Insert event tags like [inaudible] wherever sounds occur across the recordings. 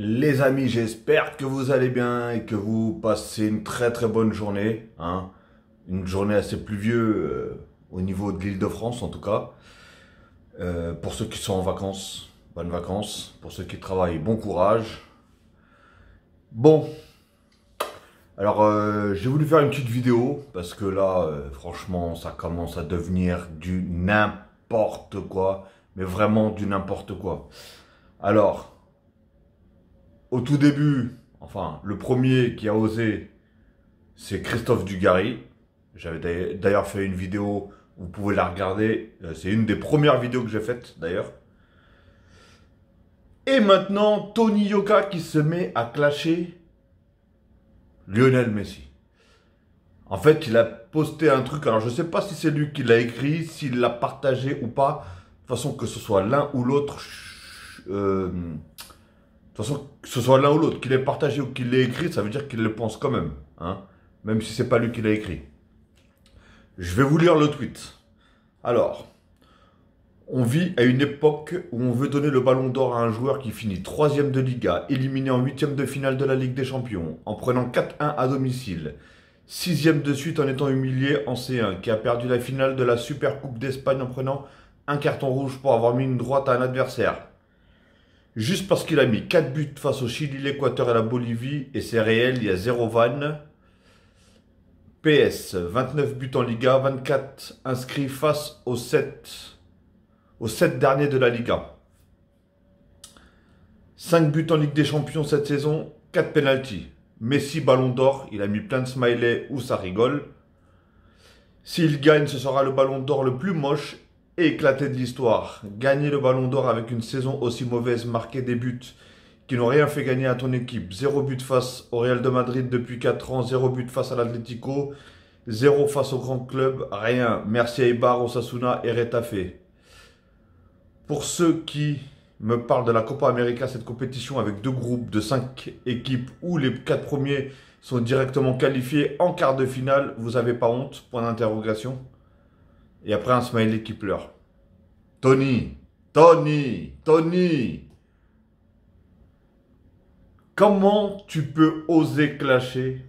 Les amis, j'espère que vous allez bien et que vous passez une très très bonne journée. Hein. Une journée assez pluvieuse euh, au niveau de l'île de France en tout cas. Euh, pour ceux qui sont en vacances, bonnes vacances. Pour ceux qui travaillent, bon courage. Bon, alors euh, j'ai voulu faire une petite vidéo parce que là, franchement, ça commence à devenir du n'importe quoi. Mais vraiment du n'importe quoi. Alors, au tout début, enfin, le premier qui a osé, c'est Christophe Dugarry. J'avais d'ailleurs fait une vidéo, vous pouvez la regarder. Euh, c'est une des premières vidéos que j'ai faites d'ailleurs. Et maintenant, Tony Yoka qui se met à clasher Lionel Messi. En fait, il a posté un truc, alors je ne sais pas si c'est lui qui l'a écrit, s'il l'a partagé ou pas. De toute façon, que ce soit l'un ou l'autre, euh, toute façon, que ce soit l'un ou l'autre, qu'il ait partagé ou qu'il l'ait écrit, ça veut dire qu'il le pense quand même. Hein même si c'est pas lui qui l'a écrit. Je vais vous lire le tweet. Alors, on vit à une époque où on veut donner le ballon d'or à un joueur qui finit troisième de Liga, éliminé en huitième de finale de la Ligue des Champions, en prenant 4-1 à domicile, sixième de suite en étant humilié en C1, qui a perdu la finale de la Super Coupe d'Espagne en prenant un carton rouge pour avoir mis une droite à un adversaire, Juste parce qu'il a mis 4 buts face au Chili, l'Équateur et la Bolivie, et c'est réel, il y a 0 vanne. PS, 29 buts en Liga, 24 inscrits face aux 7, aux 7 derniers de la Liga. 5 buts en Ligue des Champions cette saison, 4 pénalties. Messi, ballon d'or, il a mis plein de smileys où ça rigole. S'il gagne, ce sera le ballon d'or le plus moche éclaté de l'histoire. Gagner le ballon d'or avec une saison aussi mauvaise, marquer des buts qui n'ont rien fait gagner à ton équipe. Zéro but face au Real de Madrid depuis 4 ans, zéro but face à l'Atlético, zéro face au grand club, rien. Merci à Ibar, Osasuna et Retafe. Pour ceux qui me parlent de la Copa América, cette compétition avec deux groupes de 5 équipes où les 4 premiers sont directement qualifiés en quart de finale, vous avez pas honte? Point d'interrogation. Et après un smiley qui pleure. Tony, Tony, Tony. Comment tu peux oser clasher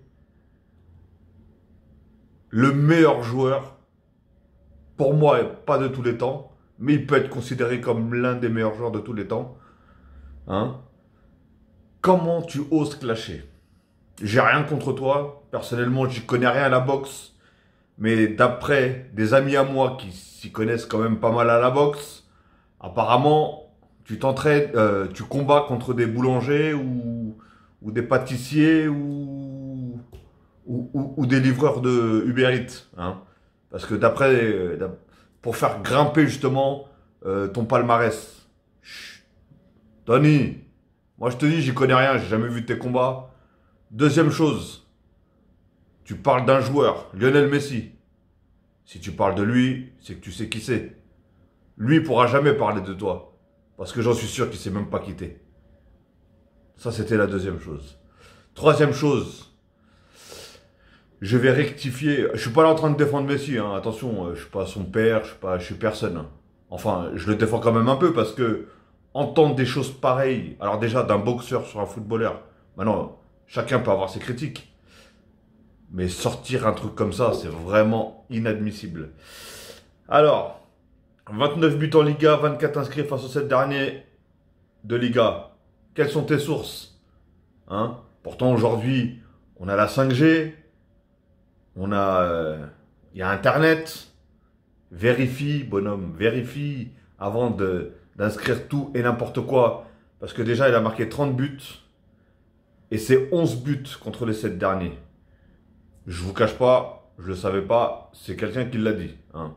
le meilleur joueur Pour moi, pas de tous les temps, mais il peut être considéré comme l'un des meilleurs joueurs de tous les temps. Hein? Comment tu oses clasher? J'ai rien contre toi. Personnellement, j'y connais rien à la boxe. Mais d'après des amis à moi qui s'y connaissent quand même pas mal à la boxe, apparemment, tu t'entraînes, euh, tu combats contre des boulangers ou, des pâtissiers ou, des livreurs de Uber Eats. Hein. Parce que d'après, pour faire grimper justement euh, ton palmarès. Tony, moi je te dis, j'y connais rien, j'ai jamais vu tes combats. Deuxième chose, tu parles d'un joueur, Lionel Messi. Si tu parles de lui, c'est que tu sais qui c'est. Lui pourra jamais parler de toi. Parce que j'en suis sûr qu'il s'est même pas quitté. Ça, c'était la deuxième chose. Troisième chose, je vais rectifier. Je suis pas là en train de défendre Messi, hein. attention, euh, je suis pas son père, je suis pas, je suis personne. Hein. Enfin, je le défends quand même un peu parce que entendre des choses pareilles, alors déjà d'un boxeur sur un footballeur, maintenant, chacun peut avoir ses critiques. Mais sortir un truc comme ça, c'est vraiment inadmissible. Alors, 29 buts en Liga, 24 inscrits face aux 7 derniers de Liga. Quelles sont tes sources? Hein? Pourtant, aujourd'hui, on a la 5G, on a, euh, y a Internet. Vérifie, bonhomme, vérifie avant d'inscrire tout et n'importe quoi. Parce que déjà, il a marqué 30 buts. Et c'est 11 buts contre les 7 derniers. Je vous cache pas, je le savais pas, c'est quelqu'un qui l'a dit. Hein.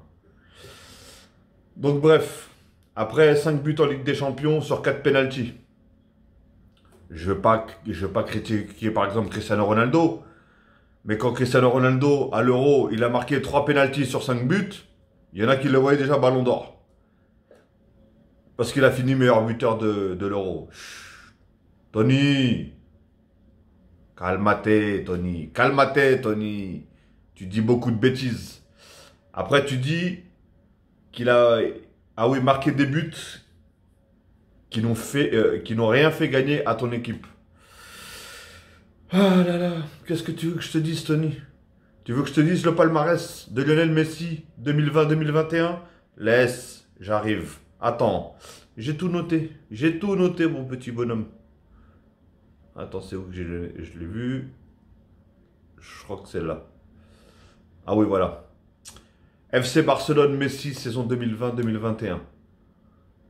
Donc bref, après 5 buts en Ligue des Champions sur 4 penalties. Je ne veux, pas, veux pas critiquer par exemple Cristiano Ronaldo, mais quand Cristiano Ronaldo, à l'Euro, il a marqué 3 penalties sur 5 buts, il y en a qui le voyaient déjà ballon d'or. Parce qu'il a fini meilleur buteur de l'Euro. Tony, Calmate, Tony. Calmate, Tony. Tu dis beaucoup de bêtises. Après, tu dis qu'il a, ah marqué des buts qui n'ont fait, euh, qui n'ont rien fait gagner à ton équipe. Ah là là, qu'est-ce que tu veux que je te dise, Tony? Tu veux que je te dise le palmarès de Lionel Messi 2020-2021 Laisse, j'arrive. Attends, j'ai tout noté. J'ai tout noté, mon petit bonhomme. Attends, c'est où que je l'ai vu? Je crois que c'est là. Ah oui, voilà. FC Barcelone, Messi, saison 2020-2021.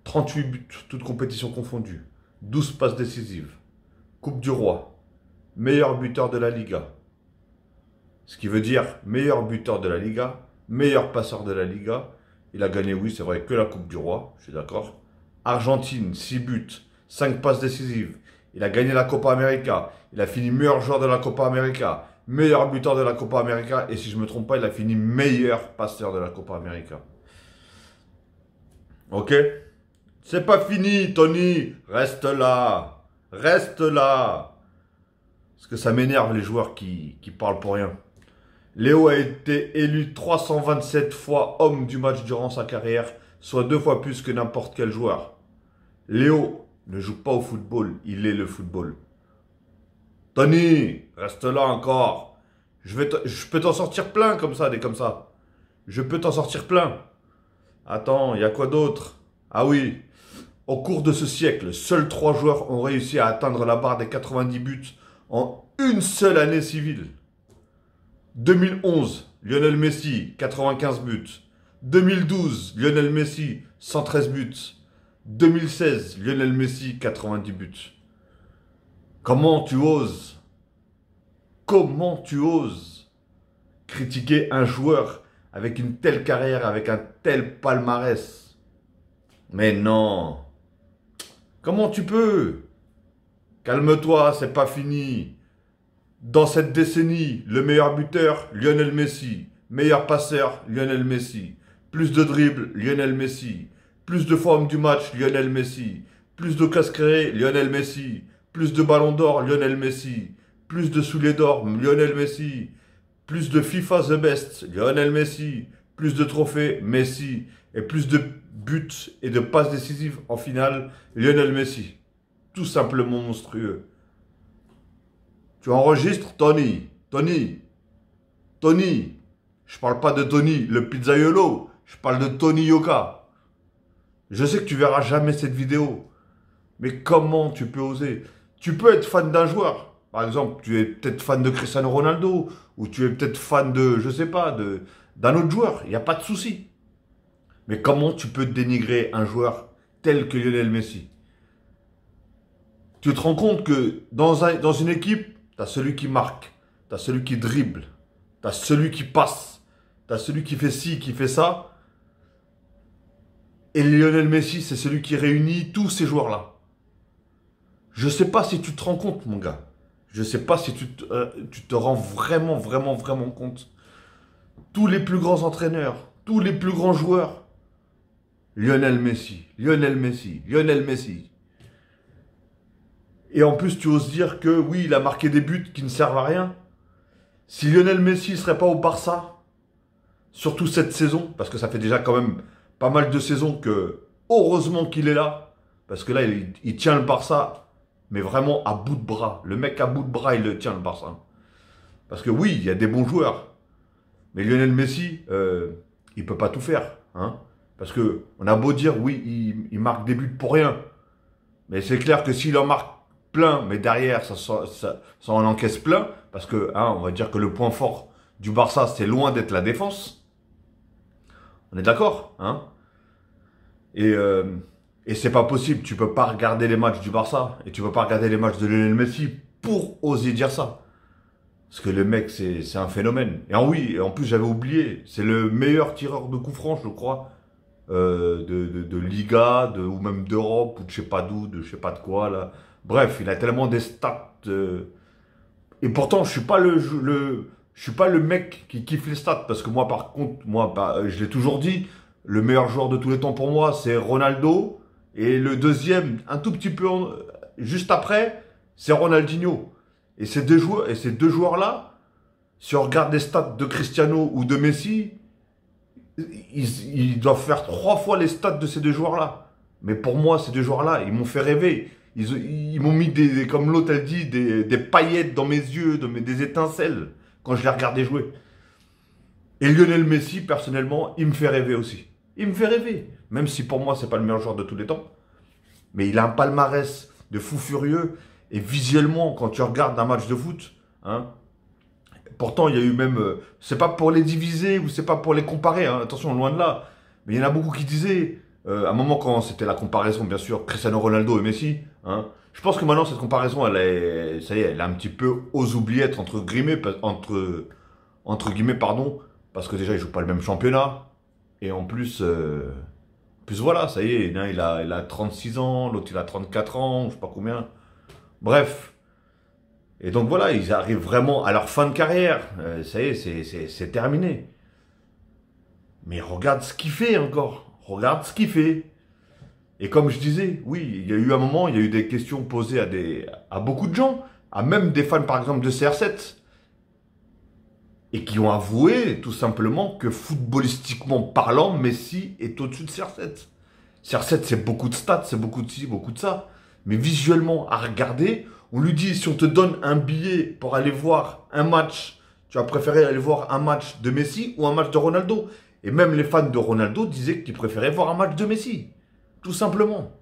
38 buts, toutes compétitions confondues. 12 passes décisives. Coupe du Roi meilleur buteur de la Liga. Ce qui veut dire meilleur buteur de la Liga, meilleur passeur de la Liga. Il a gagné, oui, c'est vrai, que la Coupe du Roi, je suis d'accord. Argentine, 6 buts, 5 passes décisives. Il a gagné la Copa América. Il a fini meilleur joueur de la Copa América, meilleur buteur de la Copa América. Et si je ne me trompe pas, il a fini meilleur passeur de la Copa América. Ok? C'est pas fini, Tony. Reste là. Reste là. Parce que ça m'énerve les joueurs qui, qui parlent pour rien. Léo a été élu 327 fois homme du match durant sa carrière, soit deux fois plus que n'importe quel joueur. Léo ne joue pas au football, il est le football. Tony, reste là encore. Je, peux t'en sortir plein comme ça, des comme ça. Je peux t'en sortir plein. Attends, il y a quoi d'autre? Ah oui, au cours de ce siècle, seuls trois joueurs ont réussi à atteindre la barre des 90 buts en une seule année civile. 2011, Lionel Messi, 95 buts. 2012, Lionel Messi, 113 buts. 2016, Lionel Messi, 90 buts. Comment tu oses Comment tu oses critiquer un joueur avec une telle carrière, avec un tel palmarès? Mais non Comment tu peux? Calme-toi, c'est pas fini. Dans cette décennie, le meilleur buteur, Lionel Messi. Meilleur passeur, Lionel Messi. Plus de dribbles, Lionel Messi. Plus de forme du match, Lionel Messi. Plus de casse Lionel Messi. Plus de ballons d'or, Lionel Messi. Plus de souliers d'or, Lionel Messi. Plus de FIFA The Best, Lionel Messi. Plus de trophées, Messi. Et plus de buts et de passes décisives en finale, Lionel Messi tout simplement monstrueux. Tu enregistres Tony, Tony, Tony. Je parle pas de Tony, le pizzaiolo. Je parle de Tony Yoka. Je sais que tu verras jamais cette vidéo. Mais comment tu peux oser? Tu peux être fan d'un joueur. Par exemple, tu es peut-être fan de Cristiano Ronaldo. Ou tu es peut-être fan de, je sais pas, d'un autre joueur. Il n'y a pas de souci. Mais comment tu peux dénigrer un joueur tel que Lionel Messi? Tu te rends compte que dans, un, dans une équipe, tu as celui qui marque, tu as celui qui dribble, tu as celui qui passe, tu as celui qui fait ci, qui fait ça. Et Lionel Messi, c'est celui qui réunit tous ces joueurs-là. Je ne sais pas si tu te rends compte, mon gars. Je ne sais pas si tu te, euh, tu te rends vraiment, vraiment, vraiment compte. Tous les plus grands entraîneurs, tous les plus grands joueurs, Lionel Messi, Lionel Messi, Lionel Messi. Et en plus, tu oses dire que oui, il a marqué des buts qui ne servent à rien. Si Lionel Messi ne serait pas au Barça, surtout cette saison, parce que ça fait déjà quand même pas mal de saisons que heureusement qu'il est là, parce que là, il, tient le Barça, mais vraiment à bout de bras. Le mec à bout de bras, il le tient le Barça. Parce que oui, il y a des bons joueurs, mais Lionel Messi, euh, il peut pas tout faire. Hein parce que on a beau dire, oui, il, marque des buts pour rien. Mais c'est clair que s'il en marque plein, mais derrière, ça, ça, en encaisse plein, parce que, hein, on va dire que le point fort du Barça, c'est loin d'être la défense. On est d'accord, hein Et, euh, et c'est pas possible, tu peux pas regarder les matchs du Barça, et tu peux pas regarder les matchs de Lionel Messi pour oser dire ça. Parce que le mec, c'est un phénomène. Et en oui, en plus, j'avais oublié, c'est le meilleur tireur de coups francs, je crois, euh, de, de, Liga, ou même d'Europe, ou de je sais pas d'où, de je sais pas de quoi, là. Bref, il a tellement des stats. Euh, et pourtant, je suis pas le, le, je suis pas le mec qui kiffe les stats parce que moi, par contre, moi, bah, je l'ai toujours dit, le meilleur joueur de tous les temps pour moi, c'est Ronaldo. Et le deuxième, un tout petit peu juste après, c'est Ronaldinho. Et ces deux joueurs-là, si on regarde les stats de Cristiano ou de Messi, ils, ils, doivent faire trois fois les stats de ces deux joueurs-là. Mais pour moi, ces deux joueurs-là, ils m'ont fait rêver. Ils, m'ont mis, des, comme l'autre a dit, des, paillettes dans mes yeux, des étincelles quand je les regardais jouer. Et Lionel Messi, personnellement, il me fait rêver aussi. Il me fait rêver. Même si pour moi, c'est pas le meilleur joueur de tous les temps. Mais il a un palmarès de fou furieux. Et visuellement, quand tu regardes un match de foot, hein, pourtant il y a eu même. Euh, c'est pas pour les diviser ou c'est pas pour les comparer, hein, attention, loin de là. Mais il y en a beaucoup qui disaient, euh, à un moment quand c'était la comparaison, bien sûr, Cristiano Ronaldo et Messi, hein, je pense que maintenant cette comparaison, elle est, ça y est, elle est un petit peu aux oubliettes entre guillemets, pardon, parce que déjà ils jouent pas le même championnat, et en plus, euh, plus voilà, ça y est, il a, il a 36 ans, l'autre il a 34 ans, je sais pas combien. Bref. Et donc voilà, ils arrivent vraiment à leur fin de carrière. Euh, ça y est, c'est terminé. Mais regarde ce qu'il fait encore. Regarde ce qu'il fait. Et comme je disais, oui, il y a eu un moment, il y a eu des questions posées à, des, à beaucoup de gens, à même des fans par exemple de CR7, et qui ont avoué tout simplement que footballistiquement parlant, Messi est au-dessus de CR7. CR7, c'est beaucoup de stats, c'est beaucoup de ci, beaucoup de ça mais visuellement à regarder, on lui dit si on te donne un billet pour aller voir un match, tu as préféré aller voir un match de Messi ou un match de Ronaldo. Et même les fans de Ronaldo disaient qu'ils préféraient voir un match de Messi. Tout simplement.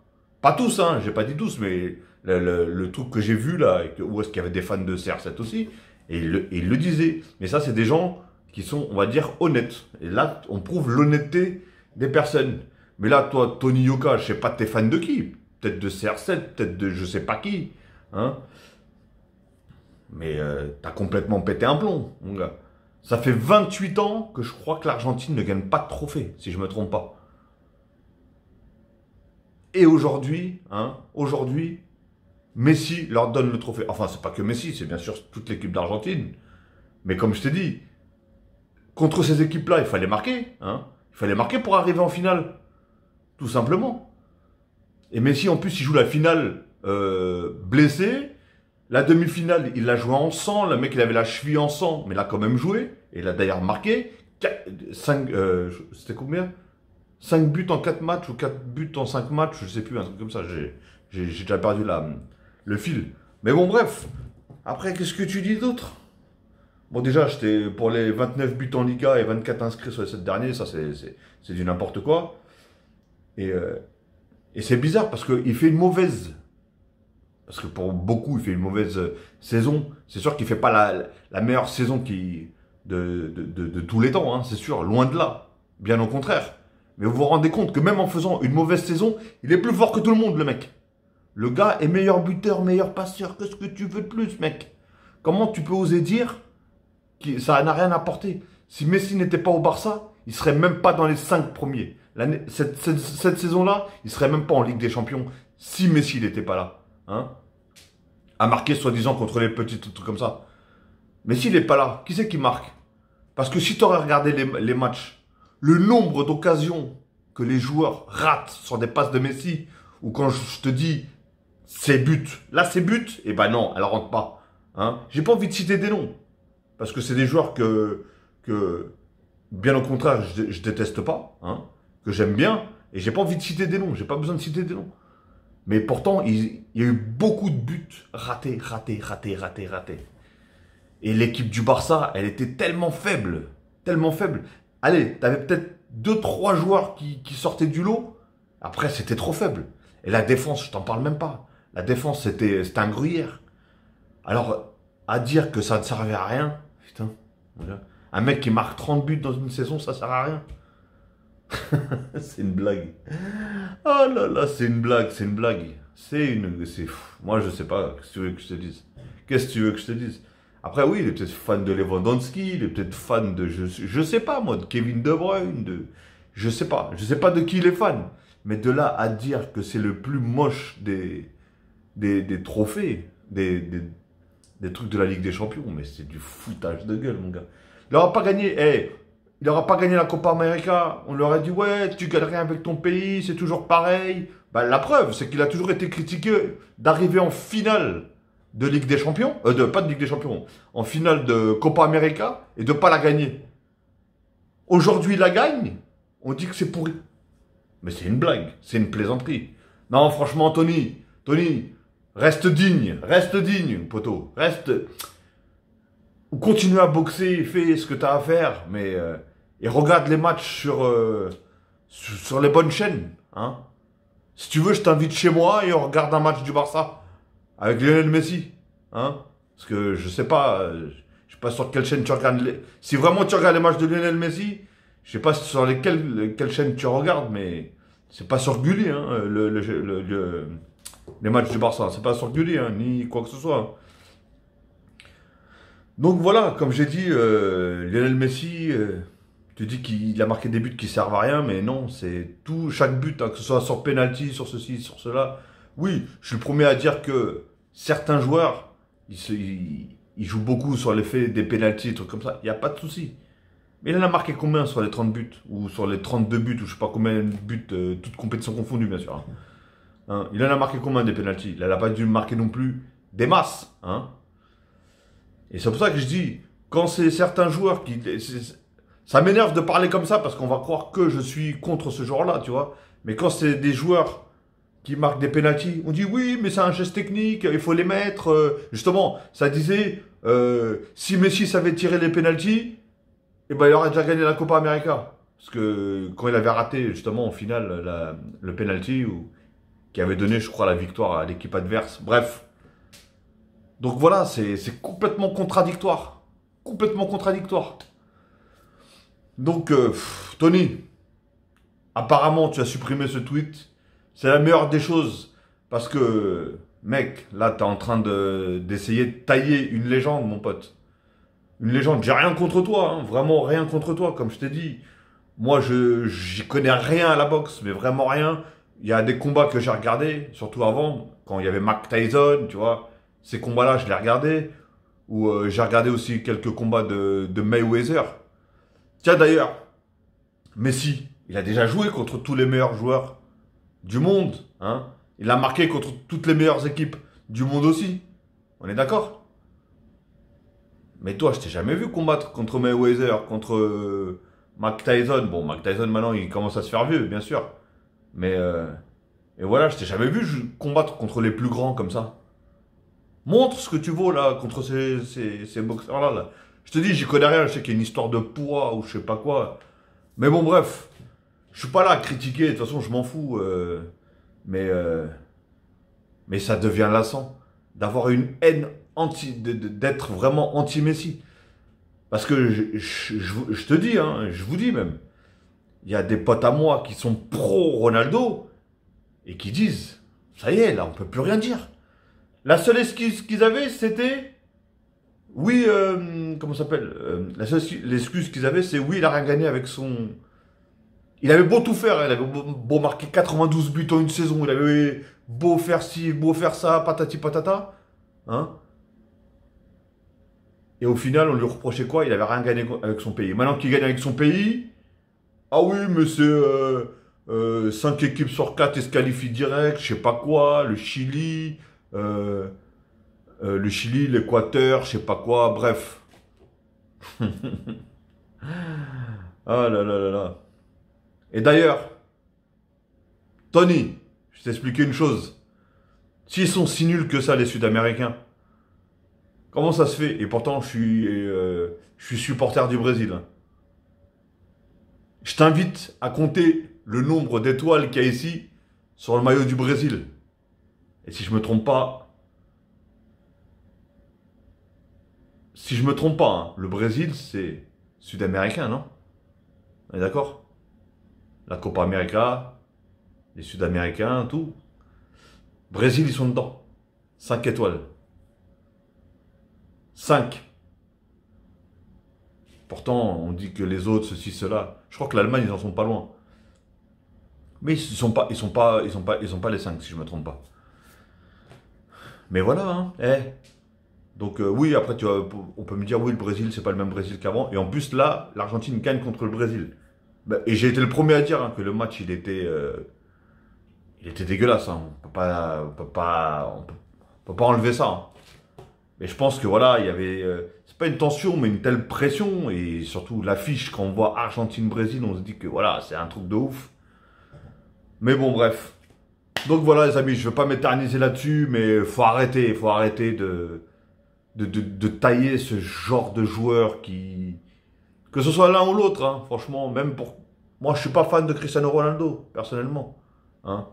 Pas tous, hein, j'ai pas dit tous, mais le, truc que j'ai vu là, où est-ce qu'il y avait des fans de CR7 aussi, et ils le, disaient. Mais ça, c'est des gens qui sont, on va dire, honnêtes. Et là, on prouve l'honnêteté des personnes. Mais là, toi, Tony Yoka, je sais pas, t'es fan de qui? Peut-être de CR7, peut-être de je sais pas qui. Hein? Mais euh, t'as complètement pété un plomb, mon gars. Ça fait 28 ans que je crois que l'Argentine ne gagne pas de trophée, si je me trompe pas. Et aujourd'hui, hein, aujourd'hui, Messi leur donne le trophée. Enfin, c'est pas que Messi, c'est bien sûr toute l'équipe d'Argentine. Mais comme je t'ai dit, contre ces équipes-là, il fallait marquer. Hein. Il fallait marquer pour arriver en finale. Tout simplement. Et Messi, en plus, il joue la finale euh, blessé. La demi-finale, il l'a joué en sang. Le mec, il avait la cheville en sang, mais il a quand même joué. Et il a d'ailleurs marqué. 5, euh, c'était combien? 5 buts en 4 matchs ou 4 buts en 5 matchs, je sais plus, un truc comme ça. J'ai déjà perdu la, le fil. Mais bon, bref. Après, qu'est-ce que tu dis d'autre? Bon, déjà, j'étais pour les 29 buts en Liga et 24 inscrits sur les 7 derniers, ça c'est du n'importe quoi. Et, euh, et c'est bizarre parce qu'il fait une mauvaise. Parce que pour beaucoup, il fait une mauvaise euh, saison. C'est sûr qu'il ne fait pas la, meilleure saison qui, de, de, tous les temps, hein, c'est sûr, loin de là. Bien au contraire. Mais vous vous rendez compte que même en faisant une mauvaise saison, il est plus fort que tout le monde, le mec. Le gars est meilleur buteur, meilleur passeur. Qu'est-ce que tu veux de plus, mec Comment tu peux oser dire que ça n'a rien apporté? Si Messi n'était pas au Barça, il serait même pas dans les 5 premiers cette, saison-là, il serait même pas en Ligue des Champions si Messi n'était pas là. Hein à marquer soi-disant contre les petits trucs comme ça. Mais s'il n'est pas là, qui c'est qui marque? Parce que si tu aurais regardé les, matchs, le nombre d'occasions que les joueurs ratent sur des passes de Messi, ou quand je te dis c'est but, là c'est but, et eh ben non, elle rentre pas. Hein J'ai pas envie de citer des noms. Parce que c'est des joueurs que, bien au contraire, je, je déteste pas. Hein que j'aime bien, et j'ai pas envie de citer des noms, j'ai pas besoin de citer des noms. Mais pourtant, il, y a eu beaucoup de buts ratés, ratés, ratés, ratés, ratés. Et l'équipe du Barça, elle était tellement faible, tellement faible. Allez, t'avais peut-être deux, trois joueurs qui, sortaient du lot. Après, c'était trop faible. Et la défense, je t'en parle même pas. La défense, c'était un gruyère. Alors, à dire que ça ne servait à rien, putain. Un mec qui marque 30 buts dans une saison, ça sert à rien. [laughs] c'est une blague. Oh là là, c'est une blague, c'est une blague. C'est une. Moi, je sais pas. Qu'est-ce que tu veux que je te dise? Qu'est-ce que tu veux que je te dise? Après, oui, il est peut-être fan de Lewandowski, il est peut-être fan de. Je, je sais pas, moi, de Kevin De Bruyne, de. Je sais pas. Je sais pas de qui il est fan. Mais de là à dire que c'est le plus moche des, des, trophées, des, des, trucs de la Ligue des Champions, mais c'est du foutage de gueule, mon gars. Il n'aura pas gagné. Eh, il n'aura pas gagné la Copa América. On lui aurait dit, ouais, tu gagnes rien avec ton pays, c'est toujours pareil. Bah, la preuve, c'est qu'il a toujours été critiqué d'arriver en finale de Ligue des Champions, euh, de, pas de Ligue des Champions, en finale de Copa América et de pas la gagner. Aujourd'hui, il la gagne, on dit que c'est pourri. Mais c'est une blague, c'est une plaisanterie. Non, franchement, Tony, Tony, reste digne, reste digne, poteau, reste. Ou continue à boxer, fais ce que tu as à faire, mais. Euh, et regarde les matchs sur, euh, sur, les bonnes chaînes. Hein. Si tu veux, je t'invite chez moi et on regarde un match du Barça avec Lionel Messi. Hein. Parce que je sais pas, euh, je sais pas sur quelle chaîne tu regardes. Si vraiment tu regardes les matchs de Lionel Messi, je sais pas sur lesquelles, quelle chaîne tu regardes, mais c'est pas sur Gulli, hein, les matchs du Barça. C'est pas sur Gulli, hein, ni quoi que ce soit. Donc voilà, comme j'ai dit, euh, Lionel Messi, euh, tu dis qu'il a marqué des buts qui servent à rien, mais non, c'est tout, chaque but, hein, que ce soit sur penalty, sur ceci, sur cela. Oui, je suis le premier à dire que certains joueurs, ils, jouent beaucoup sur l'effet des penalties, des trucs comme ça. Il n'y a pas de souci. Mais il en a marqué combien sur les 30 buts Ou sur les 32 buts Ou je sais pas combien de buts, euh, toutes compétitions confondues, bien sûr. Hein. Hein, il en a marqué combien des pénalties? Il n'a pas dû marquer non plus des masses. Hein Et c'est pour ça que je dis, quand c'est certains joueurs qui... Ça m'énerve de parler comme ça parce qu'on va croire que je suis contre ce joueur-là, tu vois. Mais quand c'est des joueurs qui marquent des pénalties, on dit oui, mais c'est un geste technique, il faut les mettre. Euh, justement, ça disait, euh, si Messi savait tirer les pénalties, eh ben, il aurait déjà gagné la Copa América. Parce que quand il avait raté justement au final le penalty, ou, qui avait donné, je crois, la victoire à l'équipe adverse. Bref. Donc voilà, c'est complètement contradictoire. Complètement contradictoire. Donc, euh, Tony, apparemment, tu as supprimé ce tweet. C'est la meilleure des choses. Parce que, mec, là, tu es en train d'essayer de, tailler une légende, mon pote. Une légende. J'ai rien contre toi, hein. vraiment rien contre toi, comme je t'ai dit. Moi, je j'y connais rien à la boxe, mais vraiment rien il y a des combats que j'ai regardés, surtout avant, quand il y avait Mac Tyson, tu vois. Ces combats-là, je les regardais. Ou euh, j'ai regardé aussi quelques combats de, Mayweather. Tiens d'ailleurs, Messi, il a déjà joué contre tous les meilleurs joueurs du monde. Hein il a marqué contre toutes les meilleures équipes du monde aussi. On est d'accord? Mais toi, je t'ai jamais vu combattre contre Mayweather, contre euh, Mac Tyson. Bon, Mac Tyson maintenant, il commence à se faire vieux, bien sûr. Mais euh, et voilà, je t'ai jamais vu combattre contre les plus grands comme ça. Montre ce que tu vaux là contre ces, ces, boxeurs là, Je te dis, j'y connais rien, je sais qu'il y a une histoire de poids ou je sais pas quoi. Mais bon, bref, je suis pas là à critiquer, de toute façon, je m'en fous. Euh, mais, euh, mais ça devient lassant d'avoir une haine anti, d'être vraiment anti-Messi. Parce que je, je, te dis, hein, je vous dis même, il y a des potes à moi qui sont pro Ronaldo et qui disent ça y est, là, on peut plus rien dire. La seule excuse qu'ils avaient, c'était oui, euh, comment s'appelle euh, La seule excuse qu'ils avaient, c'est oui, il a rien gagné avec son. Il avait beau tout faire, il avait beau, marquer 92 buts en une saison, il avait beau faire ci, beau faire ça, patati patata. Hein Et au final, on lui reprochait quoi? Il avait rien gagné avec son pays. Maintenant qu'il gagne avec son pays, ah oui, mais c'est 5 euh, euh, équipes sur 4 et se qualifient direct, je sais pas quoi, le Chili, euh, le Chili, l'Équateur, je sais pas quoi, bref. [laughs] ah là là là là. Et d'ailleurs, Tony, je t'expliquer une chose. S'ils sont si nuls que ça, les Sud-Américains, comment ça se fait? Et pourtant, je suis, je suis supporter du Brésil. Je t'invite à compter le nombre d'étoiles qu'il y a ici sur le maillot du Brésil. Et si je me trompe pas, si je me trompe pas, hein, le Brésil c'est sud-américain, non? On est d'accord? La Copa América, les Sud-Américains, tout. Brésil, ils sont dedans. 5 étoiles. 5. Pourtant, on dit que les autres, ceci, cela. Je crois que l'Allemagne, ils en sont pas loin. Mais ils sont pas, ils sont pas, ils sont pas, ils sont pas les 5, si je me trompe pas. Mais voilà, hein. Eh. Donc euh, oui, après, tu on peut me dire, oui, le Brésil, c'est pas le même Brésil qu'avant. Et en plus, là, l'Argentine gagne contre le Brésil. Bah, et j'ai été le premier à dire hein, que le match, il était, euh, il était dégueulasse. Hein. On peut pas, on peut pas, on peut, pas enlever ça. Mais je pense que voilà, il y avait, euh, c'est pas une tension, mais une telle pression et surtout l'affiche quand on voit Argentine-Brésil, on se dit que voilà, c'est un truc de ouf. Mais bon, bref. Donc voilà, les amis, je veux pas m'éterniser là-dessus, mais faut arrêter, faut arrêter de, de, de, tailler ce genre de joueur qui. Que ce soit l'un ou l'autre, hein, franchement, même pour. Moi, je suis pas fan de Cristiano Ronaldo, personnellement. Hein.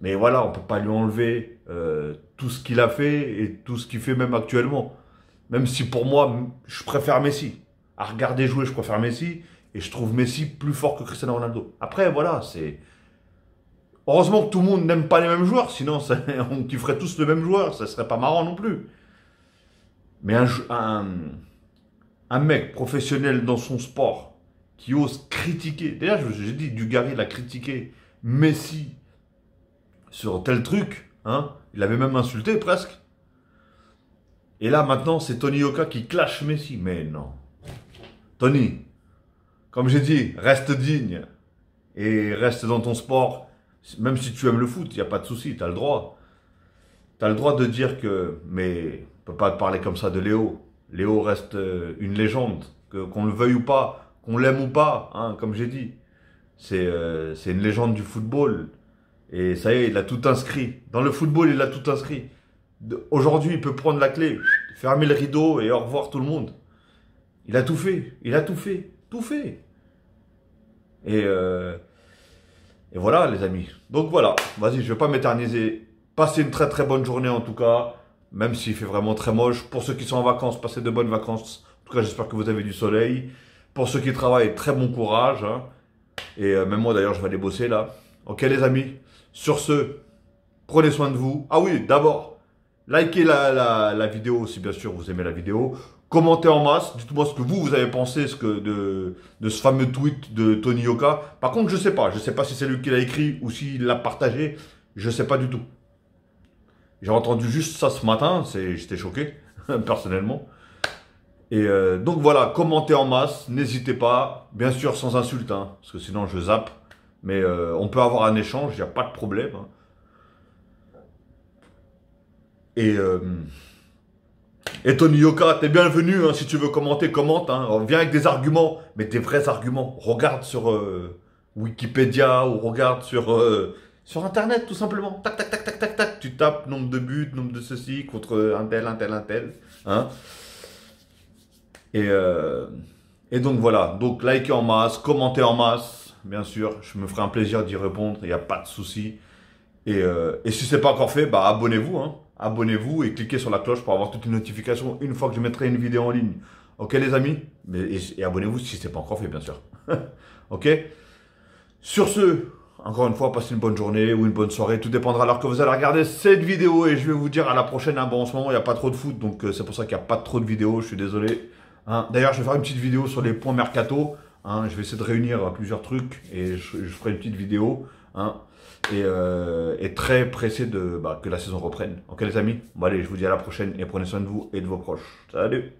Mais voilà, on peut pas lui enlever euh, tout ce qu'il a fait et tout ce qu'il fait même actuellement. Même si pour moi, je préfère Messi. À regarder jouer, je préfère Messi. Et je trouve Messi plus fort que Cristiano Ronaldo. Après, voilà, c'est. Heureusement que tout le monde n'aime pas les mêmes joueurs, sinon ça, [laughs] on kifferait tous le même joueur, ça serait pas marrant non plus. Mais un, un, mec professionnel dans son sport qui ose critiquer, déjà j'ai dit, Dugarry l'a critiqué, Messi sur tel truc, hein, il avait même insulté presque. Et là maintenant c'est Tony Yoka qui clash Messi, mais non. Tony, comme j'ai dit, reste digne et reste dans ton sport. Même si tu aimes le foot, il n'y a pas de souci, tu as le droit. Tu as le droit de dire que, mais on peut pas parler comme ça de Léo. Léo reste euh, une légende, qu'on le veuille ou pas, qu'on l'aime ou pas, hein, comme j'ai dit. Euh, c'est une légende du football. Et ça y est, il a tout inscrit. Dans le football, il a tout inscrit. Aujourd'hui, il peut prendre la clé, fermer le rideau et au revoir tout le monde. Il a tout fait. Il a tout fait. Tout fait. Et, euh, voilà, les amis. Donc voilà, vas-y, je vais pas m'éterniser. Passez une très très bonne journée en tout cas, même s'il fait vraiment très moche. Pour ceux qui sont en vacances, passez de bonnes vacances. En tout cas, j'espère que vous avez du soleil. Pour ceux qui travaillent, très bon courage. Hein. Et euh, même moi d'ailleurs, je vais aller bosser là. Ok les amis Sur ce, prenez soin de vous. Ah oui, d'abord, likez la, vidéo si bien sûr vous aimez la vidéo. Commentez en masse, dites-moi ce que vous, vous avez pensé de, ce fameux tweet de Tony Yoka. Par contre, je sais pas. Je sais pas si c'est lui qui l'a écrit ou s'il l'a partagé. Je sais pas du tout. J'ai entendu juste ça ce matin. J'étais choqué, [laughs] personnellement. Et euh, donc voilà, commentez en masse. N'hésitez pas. Bien sûr, sans insulte, hein, parce que sinon je zappe. Mais euh, on peut avoir un échange, il n'y a pas de problème. Hein. Et... Euh, et Tony Yoka, t'es bienvenu, hein, si tu veux commenter, commente. Hein. Viens avec des arguments, mais des vrais arguments. Regarde sur euh, Wikipédia ou regarde sur, sur Internet, tout simplement. Tac, tac, tac, tac, tac, tac. Tu tapes nombre de buts, nombre de ceci, contre un tel, un tel, un tel. Hein. Et, et donc voilà, donc likez en masse, commentez en masse, bien sûr. Je me ferai un plaisir d'y répondre, il n'y a pas de souci. Et, et si ce n'est pas encore fait, bah abonnez-vous. Hein abonnez-vous et cliquez sur la cloche pour avoir toutes les notifications une fois que je mettrai une vidéo en ligne. Ok les amis? Et, abonnez-vous si ce n'est pas encore fait bien sûr. [laughs] ok? Sur ce, encore une fois, passez une bonne journée ou une bonne soirée. Tout dépendra alors que vous allez regarder cette vidéo et je vais vous dire à la prochaine. Hein. bon, en ce moment, il n'y a pas trop de foot, donc euh, c'est pour ça qu'il n'y a pas trop de vidéos. Je suis désolé. Hein. D'ailleurs, je vais faire une petite vidéo sur les points mercato. Hein. je vais essayer de réunir plusieurs trucs et je, ferai une petite vidéo. Hein et, euh, très pressé de bah, que la saison reprenne. Ok les amis? Bon allez, je vous dis à la prochaine et prenez soin de vous et de vos proches. Salut